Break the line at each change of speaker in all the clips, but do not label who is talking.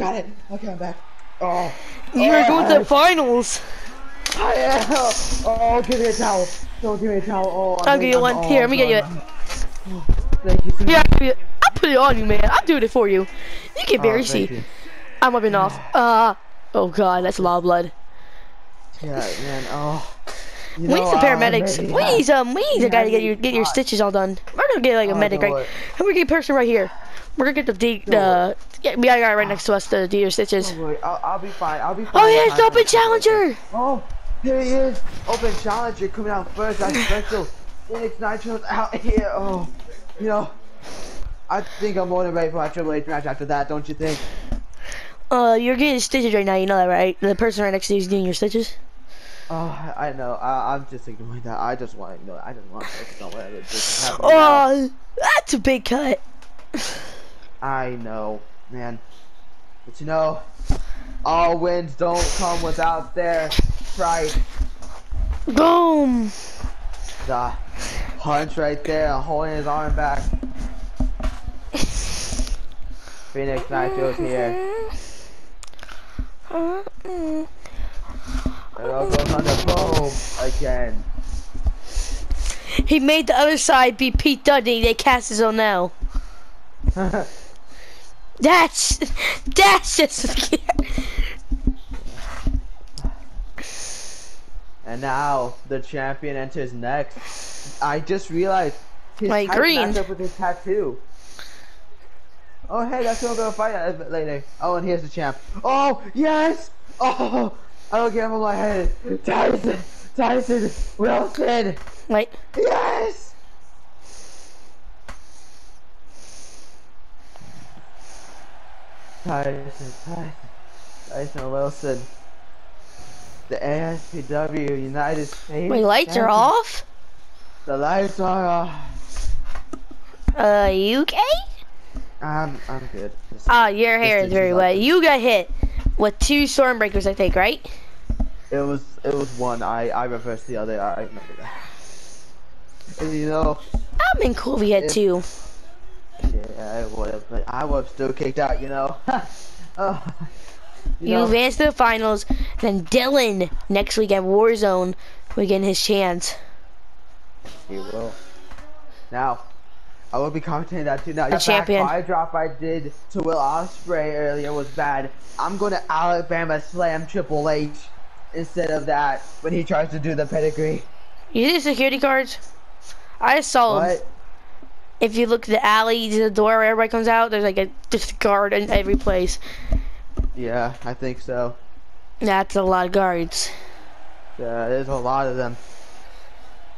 got it. Okay, I'm back. Oh.
You're
oh,
going to the finals.
I am. Oh, give me a towel. Don't give me a towel. Oh,
I'll give you one. Here, let me get you it.
Oh, thank you so
Yeah,
much.
I'll put it- I'll put it on you, man. I'll do it for you. You can barely
Oh,
see.
you.
I'm rubbing off. Uh, oh god, that's a lot of blood.
Yeah, man. Oh. You
We
know,
need some
uh,
paramedics.
maybe,
We need some. We need a guy to get your get your stitches all done. We're gonna get like a
Oh,
medic,
no
right?
way.
And we're gonna get a person right here. We're gonna get the D, the. Yeah, we got a guy right next to us to do your stitches.
Worry, I'll, I'll be fine. I'll be fine.
Oh yeah, it's open challenger.
Oh, here he is. Open challenger coming out first. That's special. It's Nitro's out here. Oh, you know, I think I'm more than ready for my Triple H match after that. Don't you think?
Uh, you're getting stitches right now. You know that, right? The person right next to you is doing your stitches.
Oh, I know. I, I'm just ignoring that. I just want, you know, I just want to focus on whatever is happening now.
Oh, that's a big cut.
I know, man. But you know, all wins don't come without their pride.
Boom.
The punch right there, holding his arm back. Phoenix Nitro's here.
Mm-hmm.
There goes on the boom again.
He made the other side be Pete Dunne. They cast his own now. That's that's just
and now the champion enters next. I just realized his
Like
height
green.
matched up with his tattoo. Oh hey, that's who I'm gonna fight a later. Oh, and here's the champ. Oh yes! Oh, I don't get him on my head. Tyson, Tyson, Wilson.
wait.
Yes! Tyson, Tyson, Tyson Wilson. The ASPW United States.
Wait, lights are off.
The lights are off.
Uh, you okay?
I'm, I'm good. Just-
Ah, your hair is very wet. You got hit with two stormbreakers, I think, right?
It was, it was one. I, I reversed the other. I remember that. And you know,
I've been cool we had two.
Yeah, I would have, but I would have still kicked out. You know. oh, you
You
know,
advance to the finals. Then Dylan next week at Warzone will get his chance.
He will. Now, I will be commenting that too. Now, the
champion.
backfire drop I did to Will Ospreay earlier was bad. I'm going to Alabama slam Triple H instead of that when he tries to do the pedigree.
You see the security guards? I saw them.
What?
If you look at the alley to the door where everybody comes out, there's like a just guard in every place.
Yeah, I think so.
That's a lot of guards.
Yeah, there's a lot of them.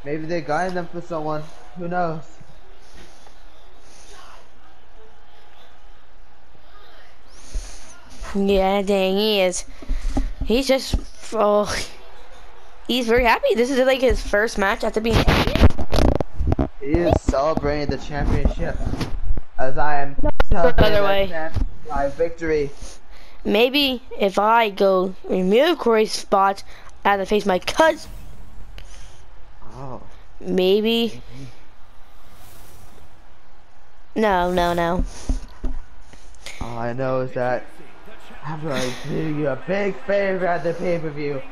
Maybe they're guarding them for someone. Who knows?
Yeah, dang, he is. He's just, oh, he's very happy. This is like his first match after being.
He is celebrating the championship as I am celebrating
other
the
way.
champ- my victory.
Maybe if I go remove Corey's spot, I have to face my cousin.
Oh.
Maybe. No, no, no.
All I know is that I'm going to do you a big favor at the pay-per-view.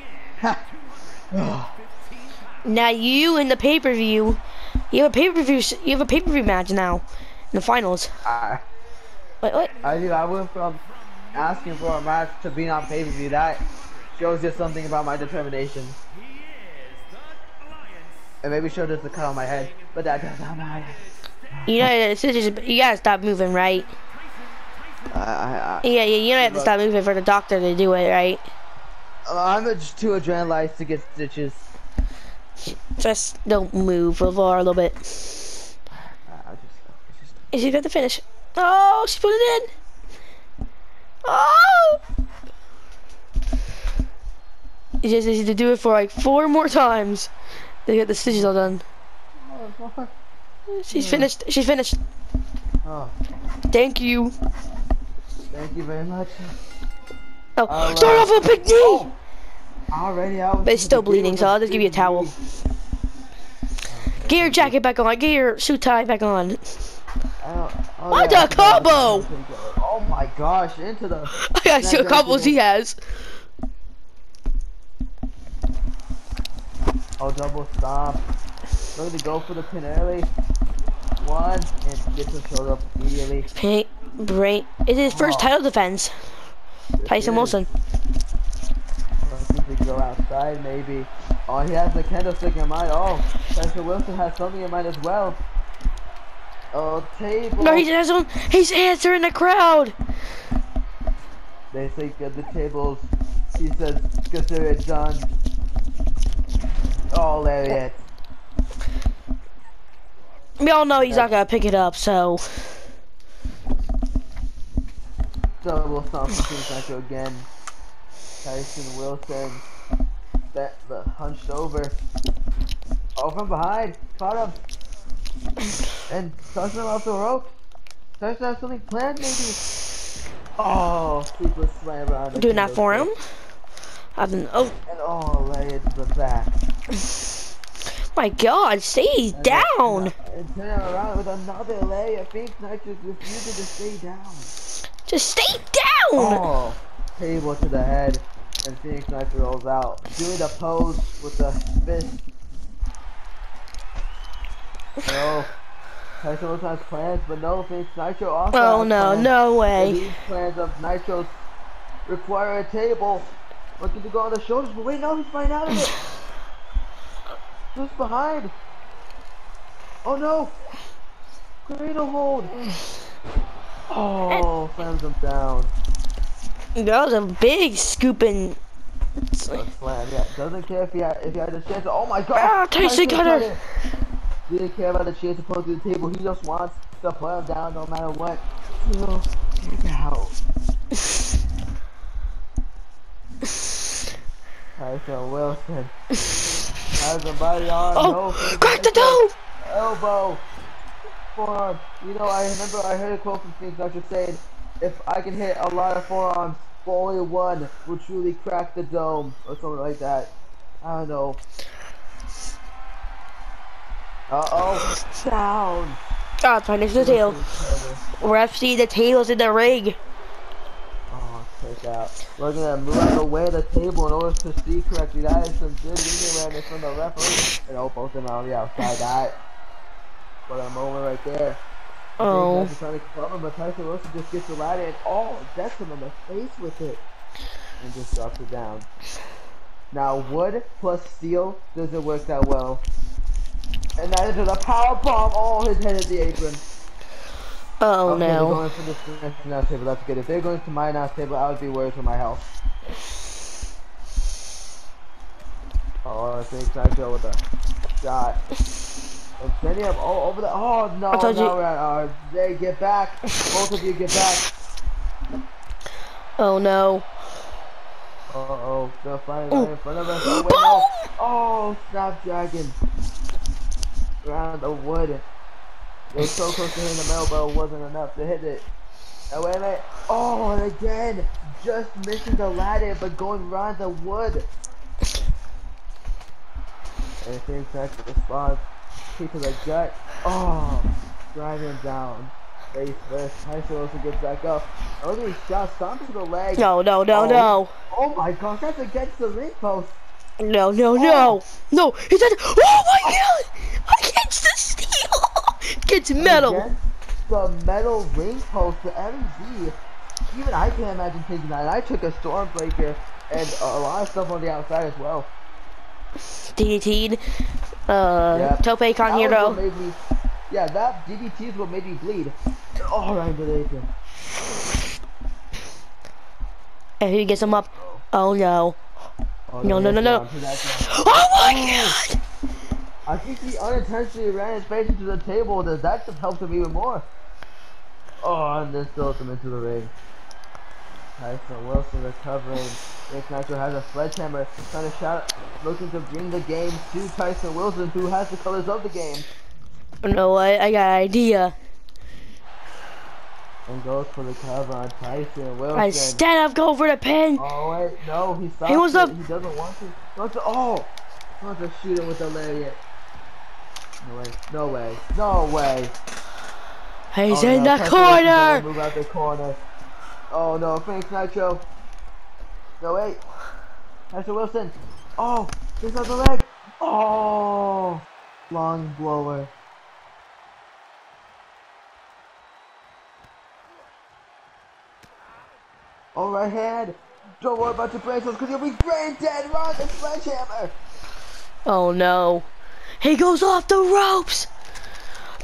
Now you in the pay per view, you have a pay per view. You have a pay per view match now in the finals.
I,
Wait, wait.
I do. I went from asking for a match to being on pay-per-view. That shows you something about my determination. And maybe show just the cut on my head, but that does not matter.
You know, it's just, you gotta stop moving, right?
I, I,
Yeah, yeah. You don't have to stop moving for the doctor to do it, right?
I, I'm just too adrenaline to get stitches.
Just don't move for a little bit.
I, I just,
Is she got the finish? Oh, she put it in. Oh! You just need to do it for like four more times. They get the stitches all done. She's finished. She's finished.
Oh,
Thank you.
thank you very much.
Oh, start off with a big knee. Oh.
Already out.
But it's still bleeding, so I'll just give you a towel. Get your jacket back on. Get your suit tie back on.
Oh, oh,
What
yeah,
the combo?
Oh, my gosh, into the.
I got two couples he has.
Oh, double stop. Looking to go for the pin early. One, and gets his shoulder up immediately.
Paint, break. It's his first
Oh.
title defense. Tyson Wilson.
Looking to go outside, maybe. Oh, he has the candlestick in mind. Oh, Tyson Wilson has something in mind as well. Oh, table.
No, he he's answering. He's answering the crowd.
They think of the tables. He says, consider it done. Oh, lariat.
We all know he's not gonna pick it up, so
Double from King again. Tyson Wilson. That the hunched over. Oh, from behind. Caught him. And tossed him off the rope. Tyson has something planned, maybe. Oh, sleepless slam around. the
doing that for him. I've been. Oh
And oh, lariat to the back.
my God, stay
And
down.
then- And turn around with another lariat. Phoenix Nitro refusing to stay down.
Just stay down.
Oh, table to the head, and Phoenix Nitro rolls out. Doing the pose with the fist. No. Tyson Wilson has plans, but no, Phoenix Nitro also
Oh no,
plans.
no way.
these plans of Nitro's require a table. Looking to go on the shoulders, but wait, no, he's flying out of it. Who's behind? Oh no! Cradle hold! Oh, slams him down.
That was a big scooping.
Yeah. Doesn't care if he had, if he had a chance. Oh my god!
Ah, Tyson got her.
Didn't care about the chance to pull through the table. He just wants to put him down no matter what. So, get out. Tyson Wilson. Has a body on.
Oh,
no,
crack the dome.
elbow, forearm. You know, I remember I heard a quote from Phoenix Archer saying, "If I can hit a lot of forearms, but only one will truly crack the dome," or something like that. I don't know. Uh oh, down.
Oh, it's fine. There's the tail. Ref see the tails in the ring.
Oh, take out. We're gonna move out of the way of the table in order to see correctly. That is some good ring awareness from the referee. And oh, both of them on the outside. That. What a moment right there.
Oh.
Trying to cover, but Tyson Wilson just gets the ladder and oh, that's him in the face with it, and just drops it down. Now wood plus steel doesn't work that well. And that is a power bomb. Oh, his head hit the apron.
Oh
okay, They're
no.
going for next announce table. That's good. If they're going to my announce table, I would be worried for my health. Oh, I think Nitro with a shot. And sending him all over the. Oh no!
I told
now
you-
we're at uh, they get back. Both of you get back.
Oh no.
Uh oh, they're right in front of us. Oh wait, no. Oh, Snapdragon. Around the wood. They were so close to hitting the metal, but it wasn't enough to hit it. Oh wait a minute. Oh, and again. Just missing the ladder, but going around the wood. And it seems like the response. To the gut. Oh, driving him down. Face first. Tyson also gets back up. Oh, he shot stomps to the leg.
No, no, no,
Oh.
no.
Oh my gosh, that's against the ring post.
No, no, no. Oh. No, he said, oh my oh. god! Against the steel! Against metal.
Against the metal ring post, the MZ. Even I can't imagine taking that. I took a Stormbreaker and a lot of stuff on the outside as well.
DDT'd. Uh,
Yeah.
Tope Con
Hilo. me, yeah, that DDT is what made me bleed. Oh, right into the.
And he gets him up. Oh no.
Oh,
No, no, no, no.
down, so that's down.
Oh my god!
I think he unintentionally ran his face into the table. Does that just help him even more? Oh, and then throws him into the ring. Tyson Wilson recovering. Nick Nitro has a sledgehammer, trying to shout, looking to bring the game to Tyson Wilson, who has the colors of the game,
No, what? I got an idea.
and goes for the cover on Tyson Wilson.
Instead of go for the pin.
Oh wait, no, he stopped.
He wants to-
He doesn't want to. He wants to. Oh, he wants to shoot him with the lariat. No way. No way. No way.
He's
Oh,
in
no,
the
Tyson
corner.
Move out the corner. Oh no, Phoenix Nitro. No wait. Nitro Wilson. Oh, this other leg. Oh, long blower. Oh, right hand. Don't worry about your brain cells because you'll be brain dead. Run the sledgehammer.
Oh no. He goes off the ropes.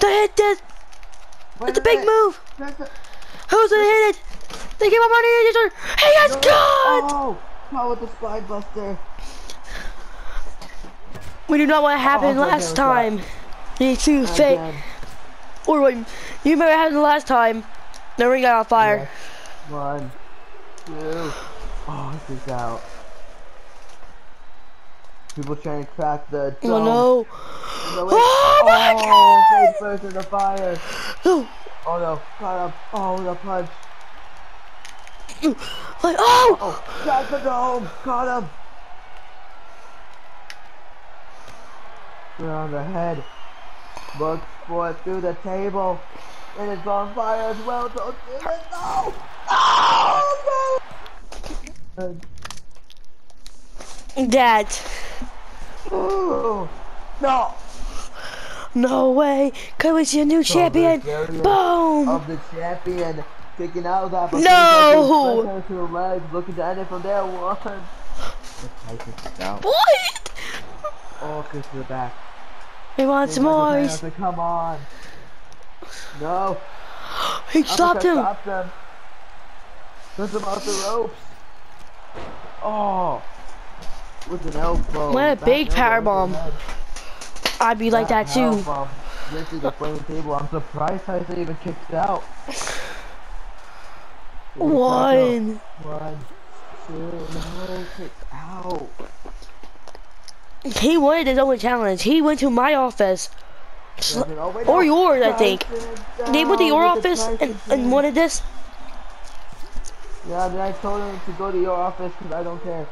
The hit did. It's a
a
big
minute.
move. Who's gonna hit it? They give him money. He has
no,
got.
Oh, not with the spine buster.
We do not want what happened
Oh,
last time. These two fake. Or wait, you remember what happened last time? The ring got on fire.
Yes. One, two. Oh, this is out. People trying to crack the
Oh
dome.
no.
No, wait.
Oh, oh my
oh,
God!
face first in the fire.
No.
Oh no, caught him. Oh, the punch.
Like, oh!
Oh, crack the dome. Got him. We're on the head. Looks for it through the table. And it's on fire as well. Don't do it. No. No. No.
Dad.
Ooh. No.
No way. We see a new champion? Boom!
Of the champion. Kicking out that.
No!
To the legs. Looking end it from there. One.
What?
Oh, kick to the back.
He wants more.
Michael Jackson, Come on. No.
He stopped him.
Stopped him. Puts him off the ropes. Oh. With an elbow.
What a big power bomb. I'd be like that too.
bomb Went through the flame table. I'm surprised Tyson even kicked out.
One.
One, two, no, kick out.
He wanted his own challenge. He went to my office.
Oh,
Or yours, I think. They went to your
the
office and, and wanted this.
Yeah, then I told him to go to your office because I don't care.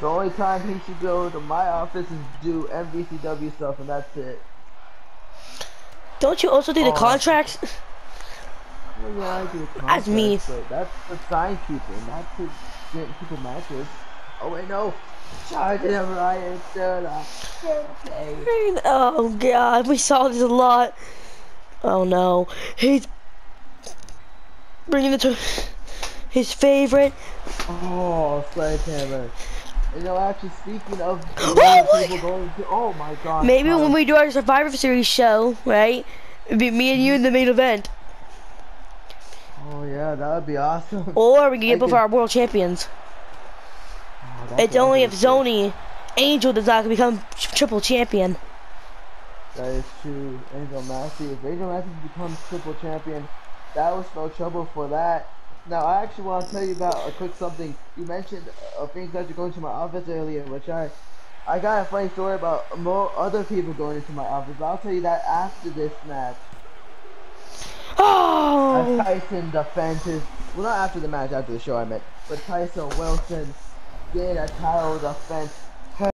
The only time he should go to my office is do MVCW stuff, and that's it.
Don't you also do the
Oh.
contracts?
Well, yeah, I do
That's me.
but That's the sign people, not to get people matches. Oh wait, no. Charging him right into the okay.
Oh god, we saw this a lot. Oh no, he's bringing it to his favorite.
Oh, sledgehammer. You know, actually, speaking of
Oh my
people going to, oh my god.
Maybe when we do our Survivor Series show, right? It'd be me and you in the main event,
Oh yeah, that would be awesome.
or we can
I
get both
can-
our world champions.
Oh,
It's only if. Zoni Angel does not become triple champion.
That is true. Angel Massey. If Angel Massey becomes triple champion, that was no trouble for that. Now, I actually want to tell you about a quick something. You mentioned uh, things that you're going to my office earlier, which I, I got a funny story about more other people going into my office. I'll tell you that after this match. Oh! As
Oh,
Tyson defends his, well, not after the match, after the show, I meant, but Tyson Wilson did a title defense